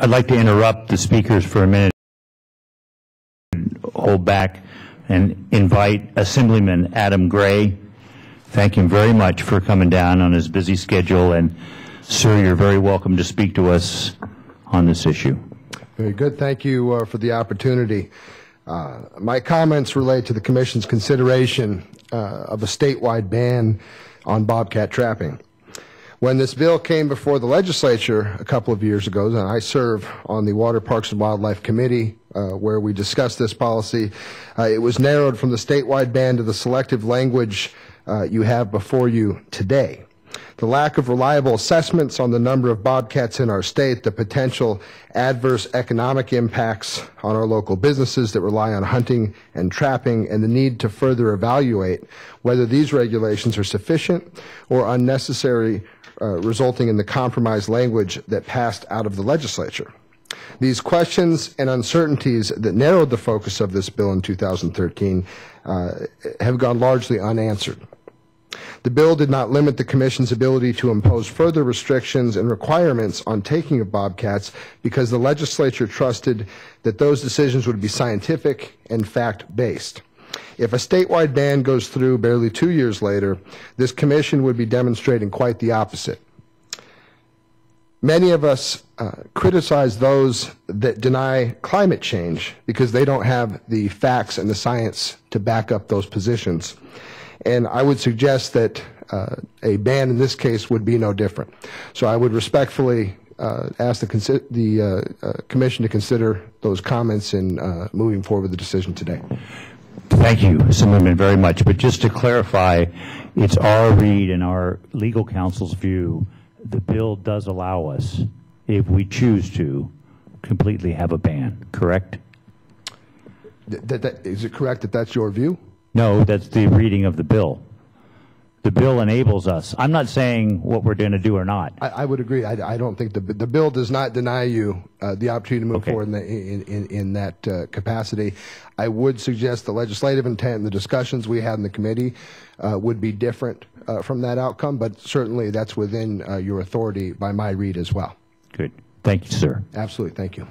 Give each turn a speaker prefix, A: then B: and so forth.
A: I'd like to interrupt the speakers for a minute, hold back, and invite Assemblyman Adam Gray. Thank him very much for coming down on his busy schedule, and sir, you're very welcome to speak to us on this issue.
B: Very good. Thank you uh, for the opportunity. Uh, my comments relate to the Commission's consideration uh, of a statewide ban on bobcat trapping. When this bill came before the legislature a couple of years ago, and I serve on the Water Parks and Wildlife Committee uh, where we discussed this policy, uh, it was narrowed from the statewide ban to the selective language uh, you have before you today the lack of reliable assessments on the number of bobcats in our state, the potential adverse economic impacts on our local businesses that rely on hunting and trapping, and the need to further evaluate whether these regulations are sufficient or unnecessary, uh, resulting in the compromise language that passed out of the legislature. These questions and uncertainties that narrowed the focus of this bill in 2013 uh, have gone largely unanswered. The bill did not limit the Commission's ability to impose further restrictions and requirements on taking of bobcats because the legislature trusted that those decisions would be scientific and fact-based. If a statewide ban goes through barely two years later, this Commission would be demonstrating quite the opposite. Many of us uh, criticize those that deny climate change because they don't have the facts and the science to back up those positions. And I would suggest that uh, a ban in this case would be no different. So I would respectfully uh, ask the, the uh, uh, Commission to consider those comments in uh, moving forward with the decision today.
A: Thank you, Assemblyman, very much. But just to clarify, it's our read and our legal counsel's view, the bill does allow us, if we choose to, completely have a ban, correct?
B: Th that, is it correct that that's your view?
A: No, that's the reading of the bill. The bill enables us. I'm not saying what we're going to do or not.
B: I, I would agree. I, I, don't think the the bill does not deny you uh, the opportunity to move okay. forward in, the, in, in, in, that uh, capacity. I would suggest the legislative intent and the discussions we had in the committee uh, would be different uh, from that outcome, but certainly that's within uh, your authority by my read as well.
A: Good. Thank you, sir.
B: Absolutely. Thank you.